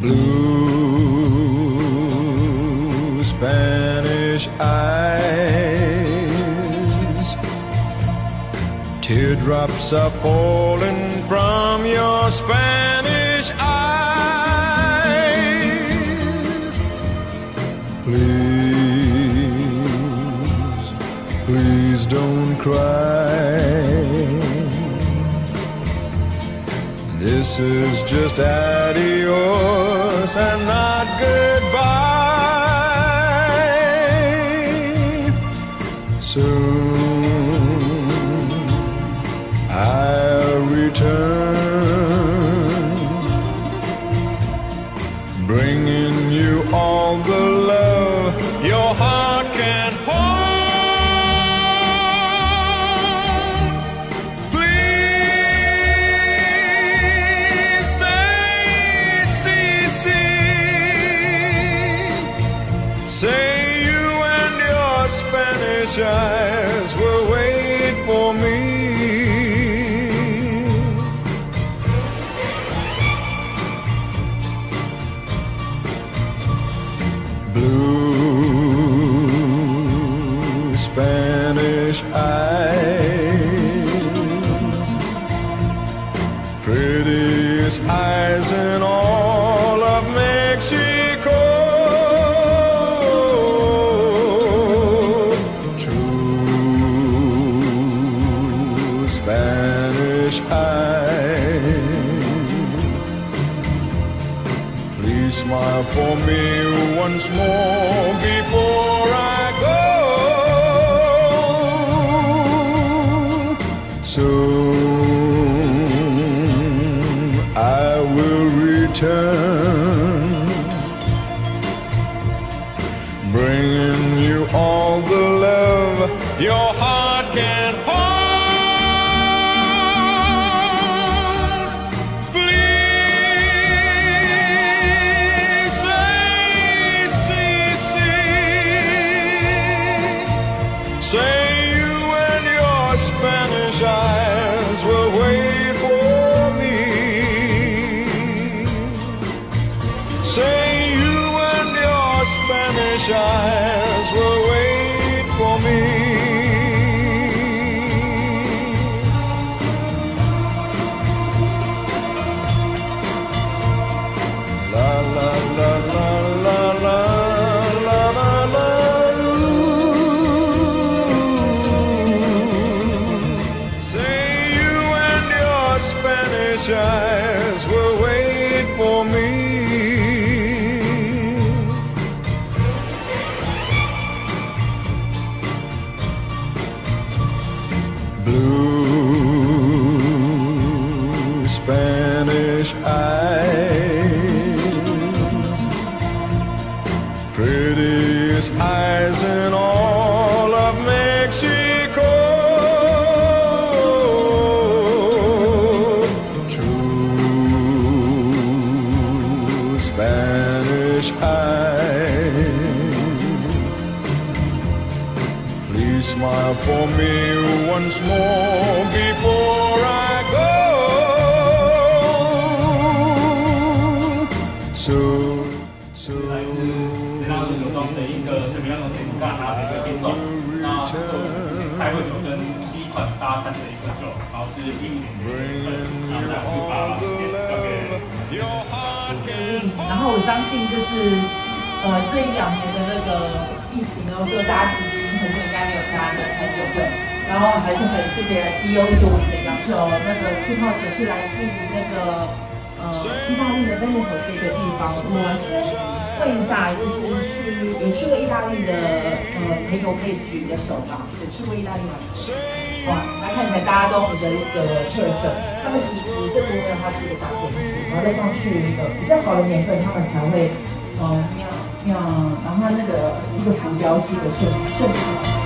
Blue Spanish eyes, teardrops are falling from your Spanish eyes. Please, please don't cry. This is just adios and not goodbye. Soon I'll return, bringing you all the love see, say you and your Spanish eyes will wait for me. Blue Spanish eyes, prettiest eyes smile for me once more before I go. Soon I will return, bringing you all the love your heart Say you and your Spanish eyes will wait for me. La la la la la la. la, la, la Say you and your Spanish eyes will wait for me. Blue Spanish eyes, prettiest eyes in all smile for me once more before I go. So, so 来自这张手中的一个什么样的情感啊的一个节奏，那这首开会酒跟一款搭讪的一个酒，然后是一点点分，然后我相信就是呃这一两年的那个疫情呢，所以大家其实很久应该没有参加的开酒会，然后还是很谢谢 CEO 一九五的要求，那个气泡酒是来自于那个呃意大利的 Veneto 这个地方。我先问一下，就是去有去过意大利的呃朋友可以举个手吧？有去过意大利吗？哇，那看起来大家都有的一个特色。他们其实这部分它是一个大电视，然后再上去一个比较好的年份，他们才会消息的顺顺畅。